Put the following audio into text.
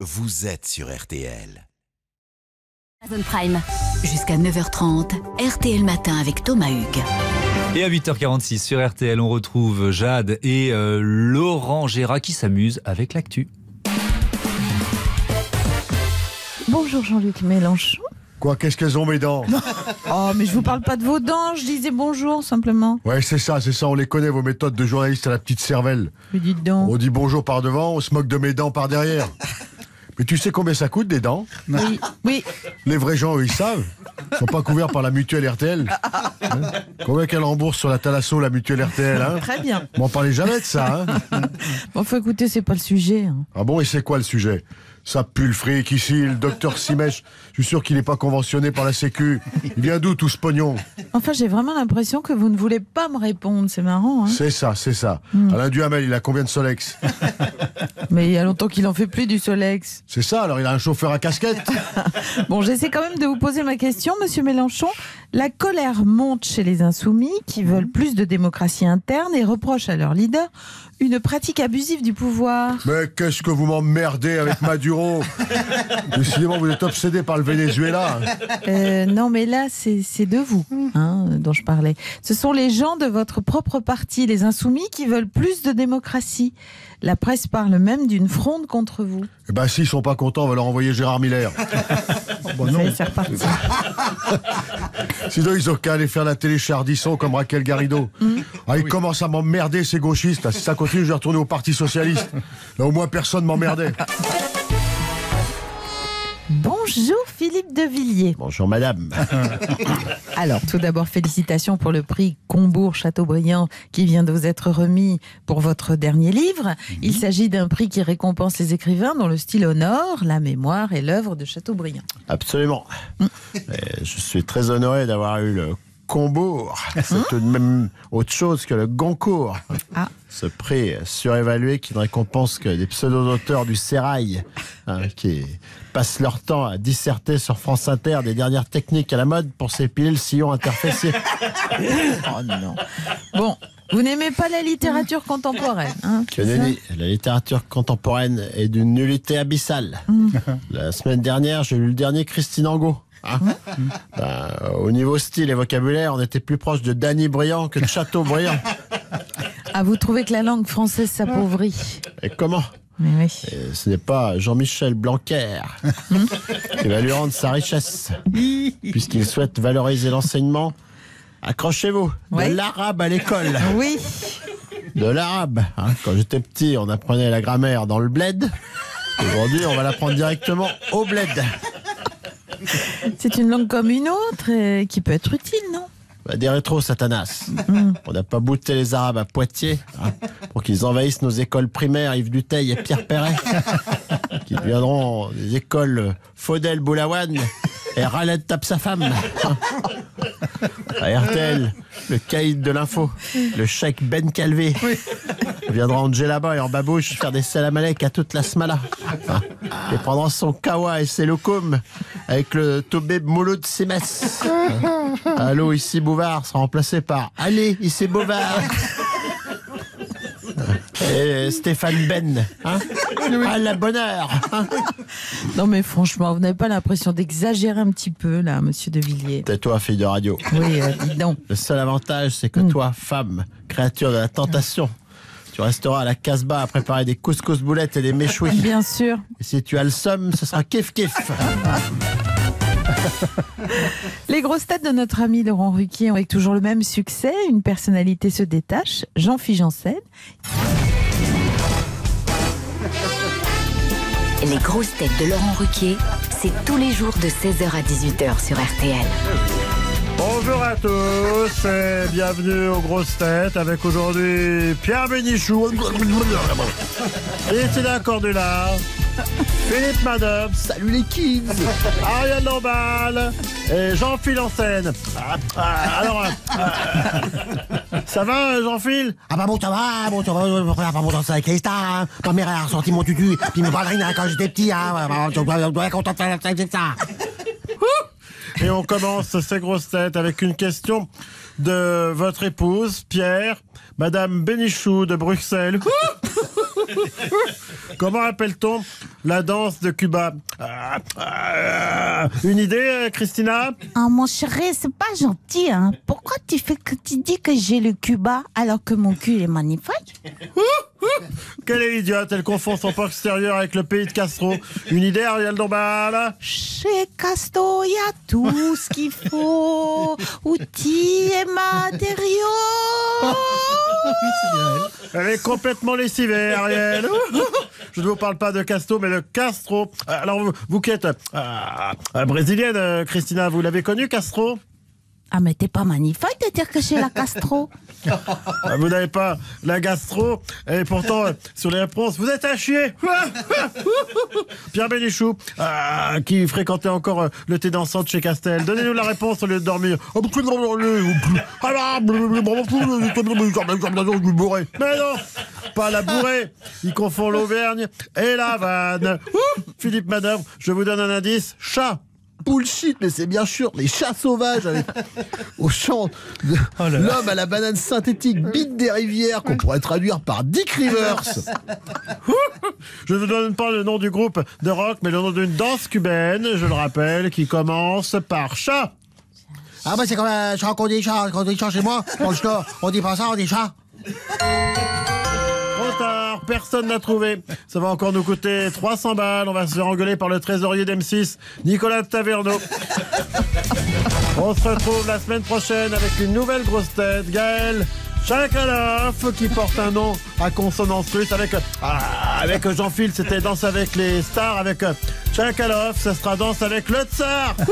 vous êtes sur RTL. Amazon Prime. Jusqu'à 9h30, RTL Matin avec Thomas Hugues. Et à 8h46 sur RTL, on retrouve Jade et euh, Laurent Gérard qui s'amusent avec l'actu. Bonjour Jean-Luc Mélenchon. Quoi, qu'est-ce qu'elles ont mes dents Oh, mais je vous parle pas de vos dents, je disais bonjour simplement. Ouais, c'est ça, c'est ça, on les connaît, vos méthodes de journaliste à la petite cervelle. Mais dites donc. On dit bonjour par devant, on se moque de mes dents par derrière. Mais tu sais combien ça coûte des dents Oui, oui. Les vrais gens, eux, ils savent. Ils sont pas couverts par la mutuelle RTL. Hein combien qu'elle rembourse sur la Thalasso, la mutuelle RTL hein Très bien. M'en parlez jamais de ça. Hein Bon, faut écouter, c'est pas le sujet. hein. ah bon, et c'est quoi le sujet? Ça pue le fric ici, le docteur Simèche. Je suis sûr qu'il n'est pas conventionné par la Sécu. Il vient d'où tout ce pognon Enfin, j'ai vraiment l'impression que vous ne voulez pas me répondre, c'est marrant. Hein C'est ça, c'est ça. Alain Duhamel, il a combien de Solex mais il y a longtemps qu'il en fait plus du Solex. C'est ça, alors il a un chauffeur à casquette Bon, j'essaie quand même de vous poser ma question, monsieur Mélenchon. La colère monte chez les insoumis qui veulent plus de démocratie interne et reprochent à leur leader une pratique abusive du pouvoir. Mais qu'est-ce que vous m'emmerdez avec Maduro Décidément, vous êtes obsédé par le Venezuela. Euh, non, mais là, c'est de vous hein, dont je parlais. Ce sont les gens de votre propre parti, les insoumis, qui veulent plus de démocratie. La presse parle même d'une fronde contre vous. Eh ben, s'ils sont pas contents, on va leur envoyer Gérard Miller. Ça y est, c'est reparti. Sinon, ils ont qu'à aller faire la télé chez Ardisson comme Raquel Garrido. Ah, ils commencent à m'emmerder, ces gauchistes. Si ça continue, je vais retourner au Parti Socialiste. Là, au moins, personne m'emmerdait. Bonjour Philippe de Villiers. Bonjour, madame. Alors, tout d'abord, félicitations pour le prix Combourg-Châteaubriand qui vient de vous être remis pour votre dernier livre. Il s'agit d'un prix qui récompense les écrivains dont le style honore la mémoire et l'œuvre de Chateaubriand. Absolument. Et je suis très honoré d'avoir eu le Combourg. C'est tout de même autre chose que le Goncourt. Ah. Ce prix surévalué qui ne récompense que des pseudo-auteurs du Sérail, hein, qui passent leur temps à disserter sur France Inter des dernières techniques à la mode pour s'épiler le sillon interfacé. Oh non. Bon, vous n'aimez pas la littérature contemporaine hein, Que nenni, la littérature contemporaine est d'une nullité abyssale. La semaine dernière, j'ai lu le dernier Christine Angot. Hein. Ben, au niveau style et vocabulaire, on était plus proche de Danny Briand que de Chateaubriand. Ah, vous trouvez que la langue française s'appauvrit Et comment Mais oui. Et Ce n'est pas Jean-Michel Blanquer qui va lui rendre sa richesse, puisqu'il souhaite valoriser l'enseignement. Accrochez-vous, de l'arabe à l'école. Oui. De l'arabe. hein. Quand j'étais petit, on apprenait la grammaire dans le bled. Aujourd'hui, on va l'apprendre directement au bled. C'est une langue comme une autre euh, qui peut être utile, non Bah, des rétros, Satanas. On n'a pas bouté les Arabes à Poitiers hein, pour qu'ils envahissent nos écoles primaires Yves Duteil et Pierre Perret, qui deviendront des écoles Faudel Boulawan et Raled tape sa femme. À RTL, le caïd de l'info, le cheikh Ben Calvé, viendra en djellaba et en babouche faire des salamalek à toute la smala. Hein, Et prendra son kawa et ses locoum avec le Tobé Mouloud Simes. Allô, ici Bouvard sera remplacé par Allez, ici Bouvard. Et Stéphane Ben, hein à la bonne heure. hein. Non, mais franchement, vous n'avez pas l'impression d'exagérer un petit peu, là, monsieur de Villiers Tais-toi, fille de radio. Oui, euh, dis donc. Le seul avantage, c'est que toi, femme, créature de la tentation, tu resteras à la Casbah à préparer des couscous boulettes et des méchouis. Bien sûr. Et si tu as le somme, ce sera kiff kiff. Les grosses têtes de notre ami Laurent Ruquier ont avec toujours le même succès. Une personnalité se détache, Jean-Philippe Janssen. Les grosses têtes de Laurent Ruquier, c'est tous les jours de 16h à 18h sur RTL. Bonjour à tous et bienvenue aux grosses têtes avec aujourd'hui Pierre Bénichou, Christina Cordula, Philippe Madoff, Salut les kids Ariel Lamballe et Jean-Phil en scène. Alors, euh, ça va euh, Jean-Phil? Ah bah bon, ça va, bon, ça va, je regarde pas mon danser avec les stars, hein. Ma mère a ressorti mon tutu, puis mes ballerines hein, quand j'étais petit, hein. Je dois je dois être content de faire ça. Et on commence ces grosses têtes avec une question de votre épouse, Pierre, Madame Bénichou de Bruxelles. Comment appelle-t-on la danse de Cuba? Une idée, Christina? Ah, mon chéri, c'est pas gentil, hein. Pourquoi tu fais que tu dis que j'ai le Cuba alors que mon cul est magnifique? Quelle est idiote, elle confond son port extérieur avec le pays de Castro. Une idée, Ariel Dombal Chez Casto, il y a tout ce qu'il faut. Outils et matériaux. Elle est complètement lessivée, Ariel. Je ne vous parle pas de Casto, mais de Castro. Alors, vous, vous qui êtes euh, euh, brésilienne, euh, Christina, vous l'avez connu, Castro? Ah, mais t'es pas magnifique de dire que j'ai la Castro. Ah, Vous n'avez pas la gastro, et pourtant, euh, sur les réponses, vous êtes à chier Pierre Bénichou, ah, qui fréquentait encore euh, le thé dansant de chez Castel. Donnez-nous la réponse au lieu de dormir. Ah, Mais non Pas la bourrée Il confond l'Auvergne et la vanne. Philippe Madame, je vous donne un indice. Chat Bullshit, mais c'est bien sûr les chats sauvages avec- au chant de l'homme à la banane synthétique, bite des rivières, qu'on pourrait traduire par Dick Rivers. Je ne vous donne pas le nom du groupe de rock, mais le nom d'une danse cubaine, je le rappelle, qui commence par chat. Ah bah c'est comme un chat qu'on dit chat, qu'on dit chat chez moi. Dans le store, on dit pas ça, on dit chat. Personne n'a trouvé. Ça va encore nous coûter 300 balles. On va se faire engueuler par le trésorier d'M6, Nicolas Taverneau. On se retrouve la semaine prochaine avec une nouvelle grosse tête, Gaël Chakaloff, qui porte un nom à consonance russe avec, ah, avec Jean-Phil, c'était Danse avec les stars, avec Chakaloff, ça sera Danse avec le tsar.